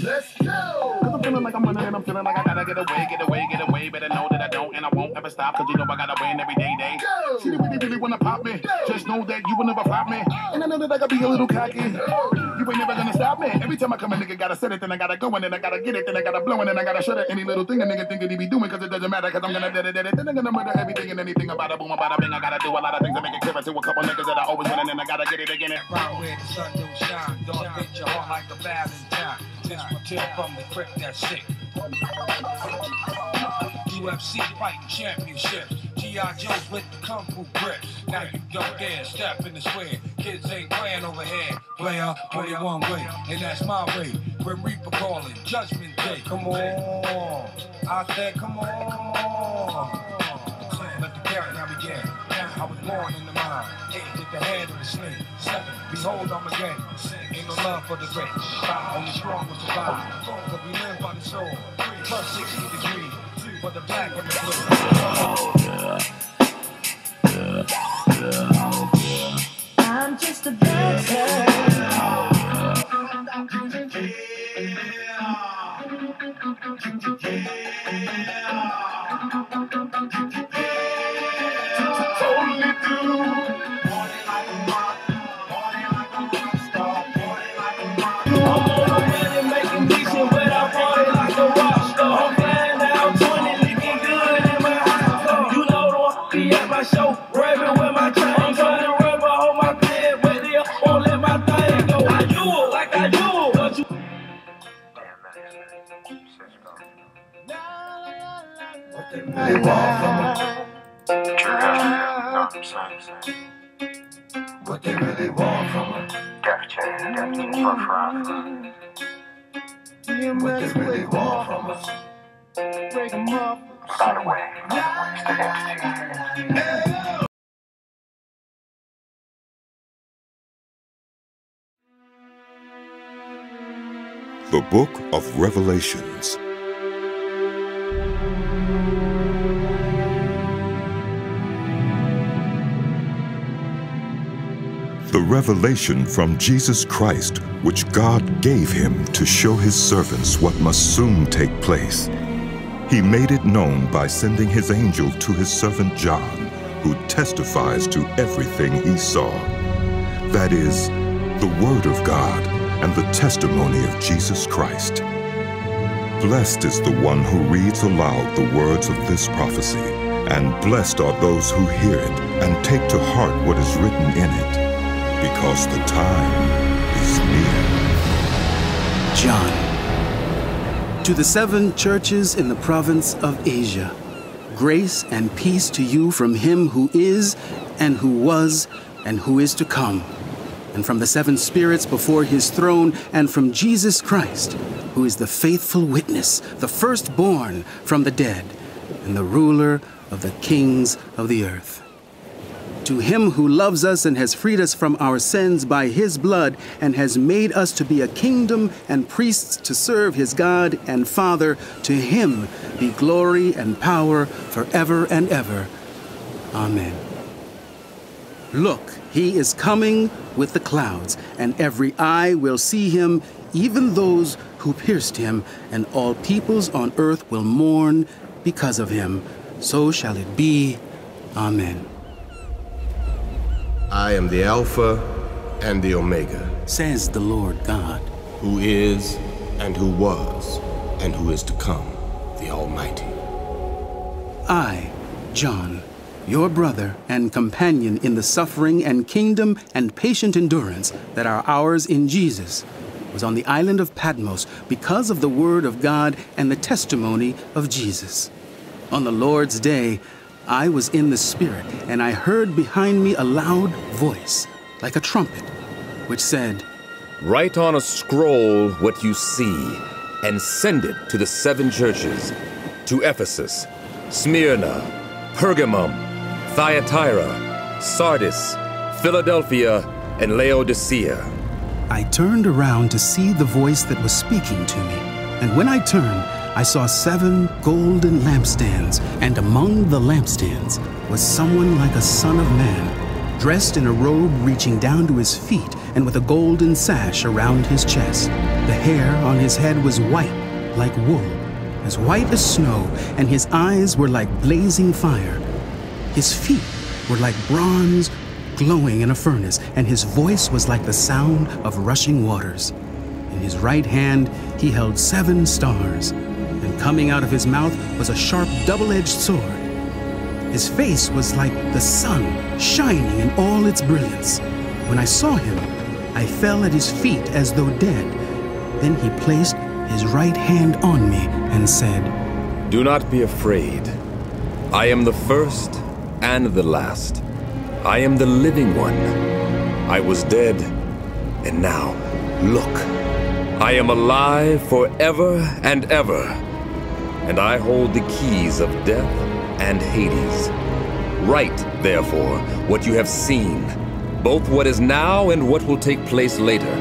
Let's go. Cause I'm feeling like I'm running and I'm feeling like I gotta get away, get away, get away. Better know that I don't and I won't ever stop. Cause you know I gotta win every day, day. Go. See, they really, really wanna pop me. Go. Just know that you will never flop me. Oh. And I know that I gotta be a little cocky. You ain't never gonna stop me. Every time I come, a nigga gotta set it, then I gotta go, and then I gotta get it, then I gotta blow, and then I gotta shut it. Any little thing a nigga think that he be doing, cause it doesn't matter, cause I'm gonna it, dead it. Then I'm gonna murder everything and anything about a boom, about a bing. I gotta do a lot of things to make it clear to a couple niggas that I always win, and then I gotta get it again. Right where the sun don't shine, don't hit your heart like a valentine. This one from the crypt that's sick. UFC fighting championships. G.I. Joe's with the kung fu grip. Now you don't dare step in the square. Kids ain't playing over here. Player, play one way, and that's my way. Grim Reaper calling, Judgment Day. Come on, I said, come on. Behold Armageddon. Ain't no love for the rich. Only strong will survive. Cause we live by the sword. Plus 60 degrees. For the black and the blue. They really want from What they really want from her. What they really want from us. Break 'em up. The Book of Revelations. The revelation from Jesus Christ, which God gave him to show his servants what must soon take place. He made it known by sending his angel to his servant John, who testifies to everything he saw. That is, the Word of God and the testimony of Jesus Christ. Blessed is the one who reads aloud the words of this prophecy, and blessed are those who hear it and take to heart what is written in it, because the time is near. John. To the seven churches in the province of Asia, grace and peace to you from him who is, and who was, and who is to come, and from the seven spirits before his throne, and from Jesus Christ, who is the faithful witness, the firstborn from the dead, and the ruler of the kings of the earth. To him who loves us and has freed us from our sins by his blood and has made us to be a kingdom and priests to serve his God and Father, to him be glory and power forever and ever. Amen. Look, he is coming with the clouds, and every eye will see him, even those who pierced him, and all peoples on earth will mourn because of him. So shall it be. Amen. I am the Alpha and the Omega, Says the Lord God. who is, and who was, and who is to come, the Almighty. I, John, your brother and companion in the suffering and kingdom and patient endurance that are ours in Jesus, was on the island of Patmos because of the word of God and the testimony of Jesus. On the Lord's day, I was in the Spirit, and I heard behind me a loud voice, like a trumpet, which said, Write on a scroll what you see and send it to the seven churches to Ephesus, Smyrna, Pergamum, Thyatira, Sardis, Philadelphia, and Laodicea. I turned around to see the voice that was speaking to me. And when I turned, I saw seven golden lampstands, and among the lampstands was someone like a son of man, dressed in a robe reaching down to his feet, and with a golden sash around his chest. The hair on his head was white, like wool, as white as snow, and his eyes were like blazing fire. His feet were like bronze glowing in a furnace, and his voice was like the sound of rushing waters. In his right hand he held seven stars, and coming out of his mouth was a sharp double edged sword. His face was like the sun, shining in all its brilliance. When I saw him, I fell at his feet as though dead. Then he placed his right hand on me and said, Do not be afraid. I am the first and the last. I am the living one. I was dead, and now, look. I am alive forever and ever, and I hold the keys of death and Hades. Write, therefore, what you have seen, both what is now and what will take place later.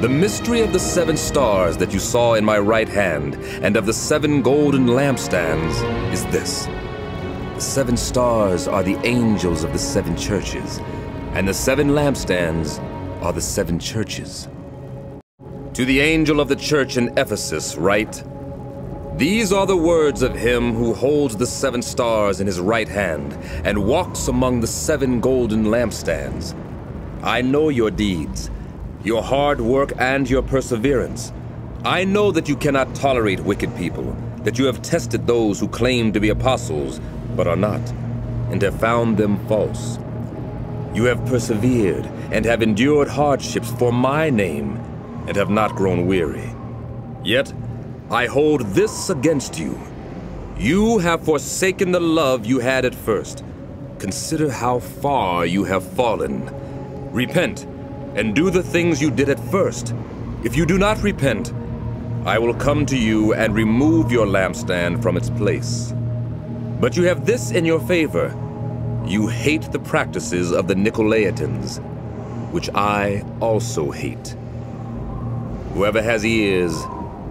The mystery of the seven stars that you saw in my right hand and of the seven golden lampstands is this. The seven stars are the angels of the seven churches, and the seven lampstands are the seven churches. To the angel of the church in Ephesus, write These are the words of him who holds the seven stars in his right hand and walks among the seven golden lampstands. I know your deeds, your hard work, and your perseverance. I know that you cannot tolerate wicked people, that you have tested those who claim to be apostles but are not, and have found them false. You have persevered and have endured hardships for my name and have not grown weary. Yet I hold this against you. You have forsaken the love you had at first. Consider how far you have fallen. Repent and do the things you did at first. If you do not repent, I will come to you and remove your lampstand from its place. But you have this in your favor. You hate the practices of the Nicolaitans, which I also hate. Whoever has ears,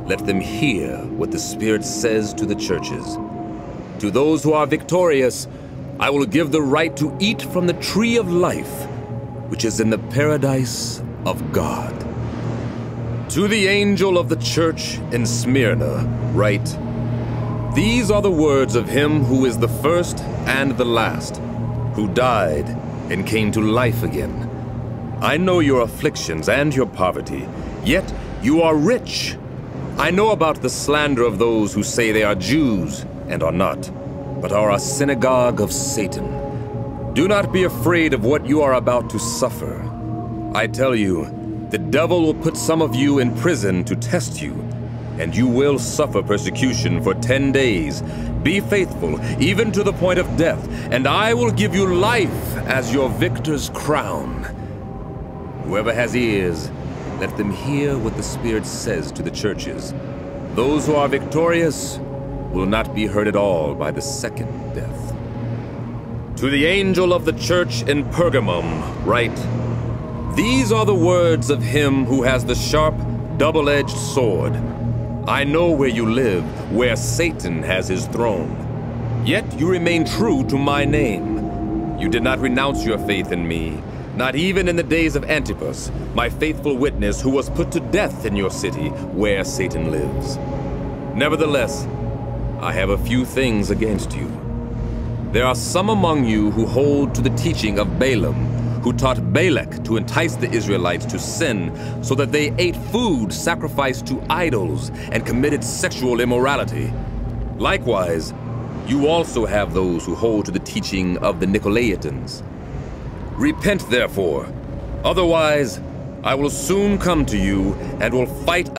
let them hear what the Spirit says to the churches. To those who are victorious, I will give the right to eat from the tree of life, which is in the paradise of God. To the angel of the church in Smyrna, write These are the words of him who is the first and the last, who died and came to life again. I know your afflictions and your poverty, yet you are rich. I know about the slander of those who say they are Jews and are not, but are a synagogue of Satan. Do not be afraid of what you are about to suffer. I tell you, the devil will put some of you in prison to test you, and you will suffer persecution for ten days. Be faithful, even to the point of death, and I will give you life as your victor's crown. Whoever has ears, let them hear what the Spirit says to the churches. Those who are victorious will not be hurt at all by the second death. To the angel of the church in Pergamum, write These are the words of him who has the sharp, double edged sword. I know where you live, where Satan has his throne. Yet you remain true to my name. You did not renounce your faith in me not even in the days of Antipas, my faithful witness who was put to death in your city where Satan lives. Nevertheless, I have a few things against you. There are some among you who hold to the teaching of Balaam, who taught Balak to entice the Israelites to sin so that they ate food sacrificed to idols and committed sexual immorality. Likewise, you also have those who hold to the teaching of the Nicolaitans. Repent, therefore. Otherwise, I will soon come to you and will fight